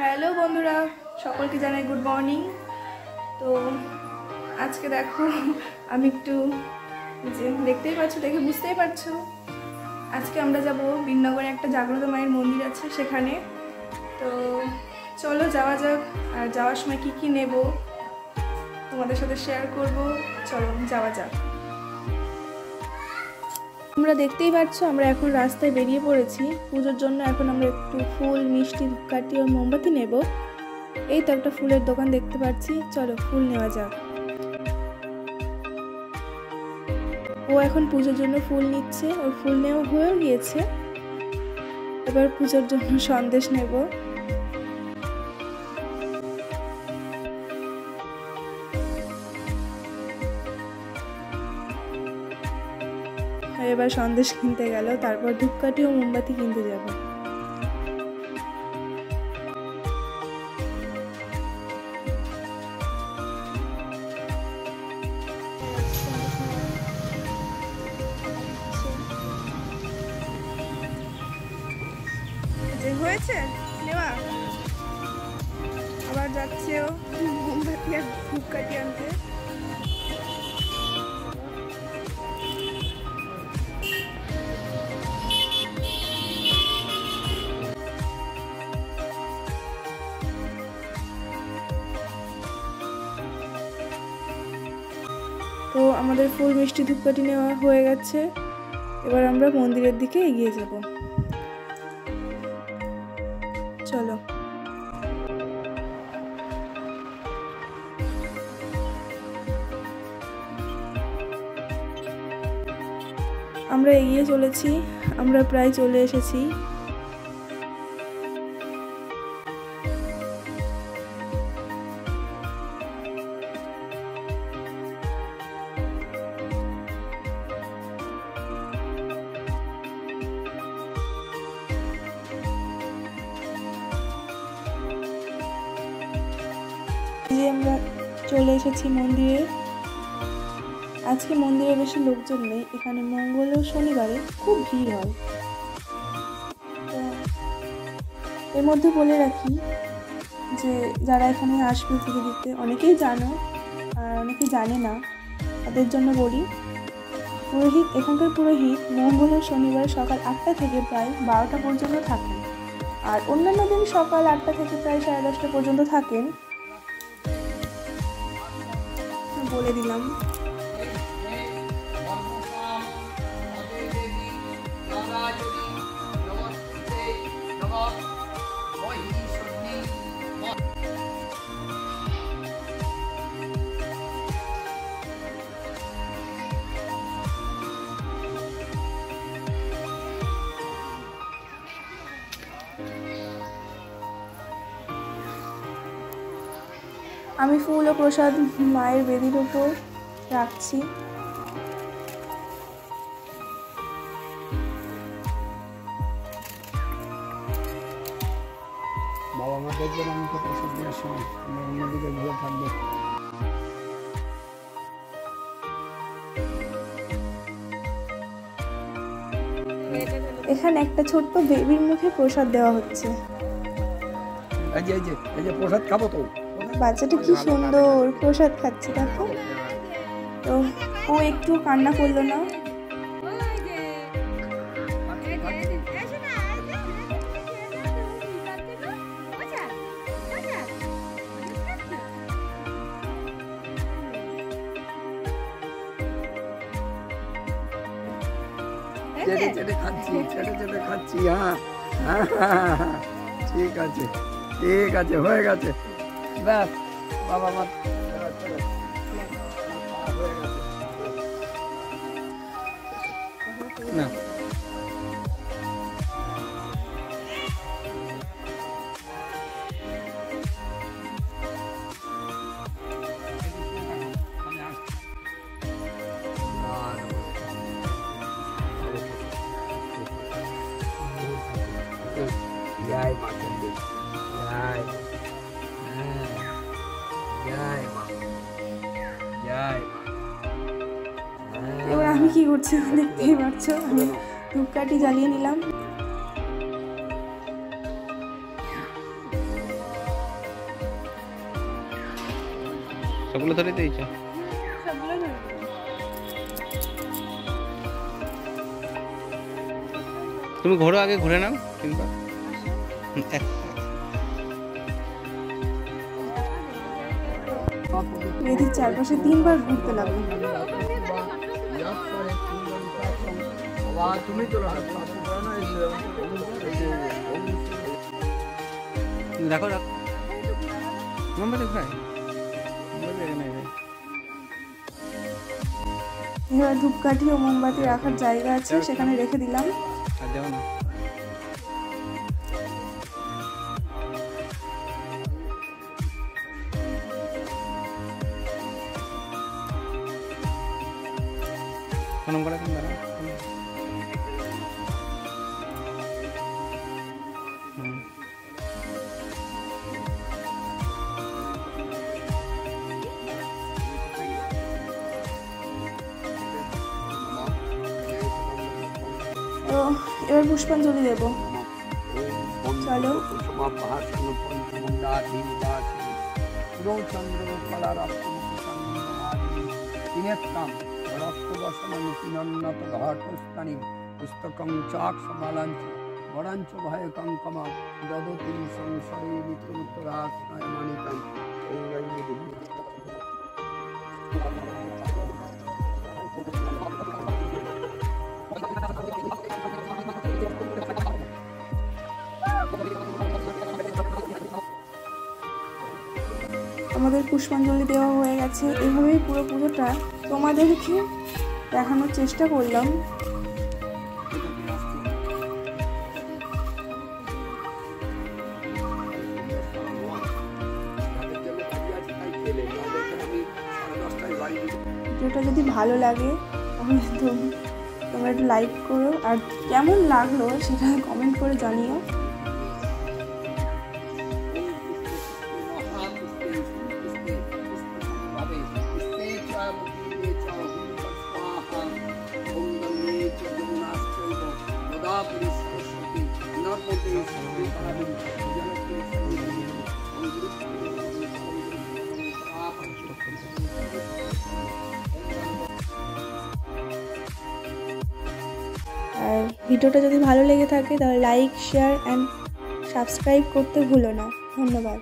Hello বন্ধুরা, সকলকে জানাই গুড মর্নিং তো আজকে দেখো, আমি একটু যে দেখতেই পাচ্ছ, দেখে বুঝতেই পারছ। আজকে আমরা যাব বিনগরে একটা জাগ্রত মায়ের মন্দির আছে সেখানে। তো চলো যাওয়া যাক, আর যাওয়ার সময় কি কি নেব তোমাদের সাথে শেয়ার করব। চলো যাওয়া যাক। তোমরা দেখতেই পাচ্ছ আমরা এখন রাস্তায় বেরিয়ে পড়েছি। পুজোর জন্য এখন আমরা একটু ফুল, মিষ্টি, ধূপকাঠি ও মোমবাতি নেব। এই তো একটা ফুলের দোকান দেখতে পাচ্ছি। চলো, ফুল নেওয়া যাক। ও এখন পুজোর জন্য ফুল নিচ্ছে। ওর ফুল নেওয়া হয়েও গিয়েছে। এবার পুজোর জন্য সন্দেশ নেব। এবার সন্দেশ কিনতে গেল, তারপর ধূপকাঠি ও মোমবাতি কিনতে যাব। হয়েছে? নেওয়া? আবার যাচ্ছে ও মোমবাতি আর ধূপকাঠি আনতে। তো আমাদের ফুল মিষ্টি ধূপকাঠি নেওয়া হয়ে গেছে। এবার আমরা মন্দিরের দিকে এগিয়ে যাব। চলো। আমরা এগিয়ে চলেছি। আমরা প্রায় চলে এসেছি। যে আমরা চলে এসেছি মন্দিরে। আজকে মন্দিরে বেশি লোকজন নেই, এখানে মঙ্গল ও শনিবারে খুব ভিড় হয়। এর মধ্যে বলে রাখি যে, যারা এখানে আসবে পুজো দিতে, অনেকেই জানো আর অনেকে জানে না, তাদের জন্য বলি, পুরোহিত, এখানকার পুরোহিত মঙ্গল ও শনিবার সকাল আটটা থেকে প্রায় বারোটা পর্যন্ত থাকেন। আর অন্যান্য দিন সকাল আটটা থেকে প্রায় সাড়ে দশটা পর্যন্ত থাকেন। বলে দিলাম। আমি ফুল ও প্রসাদ মায়ের বেদির উপর রাখছি। বাবা মা দেখবেন আমি তো প্রসাদ দেওয়ার সময় আমি অন্যদিকে ঘুরে থাকব। এখানে একটা ছোট্ট বেবির মুখে প্রসাদ দেওয়া হচ্ছে। এই যে এই যে এই যে প্রসাদ খাব তো। বাচ্চাটা কি সুন্দর, প্রসাদ খাচ্ছে, দেখো। তো ও একটু কান্না করল না? চেটে চেটে খাচ্ছি, চেটে চেটে খাচ্ছি হ্যাঁ। ঠিক আছে ঠিক আছে, হয়ে গেছে। ব্যাস বাবা মা চলো, চলো। হয়ে গেছে। না জয় করছে দেখতেই পাচ্ছ। আমি ধূপকাঠি জ্বালিয়ে নিলাম। তুমি ঘোরো আগে ঘুরে নাও কিংবা মেয়েদের চারপাশে তিনবার ঘুরতে লাগল। মোমবাতি নেই। এবার ধূপকাঠি ও মোমবাতি রাখার জায়গা আছে সেখানে রেখে দিলাম। আর যাও না। প্রণাম করা কেন দাঁড়াও এবার পুষ্পাঞ্জলি দেবো চলো। ঘটস্থানি পুস্তকং চাক্ষমালাঞ্চ বরাঞ্চ ভয় কঙ্কমা দদতি সংসারে মিত্রমুত্তরাশ্রয় মানিকাং আমাদের পুষ্পাঞ্জলি দেওয়া হয়ে গেছে। এভাবেই পুরো পুজোটা তোমাদেরকে দেখানোর চেষ্টা করলাম। ভিডিওটা যদি ভালো লাগে তোমরা একটু লাইক করো। আর কেমন লাগল সেটা কমেন্ট করে জানিও। আর ভিডিওটা যদি ভালো লেগে থাকে, তাহলে লাইক শেয়ার অ্যান্ড সাবস্ক্রাইব করতে ভুলো না। ধন্যবাদ।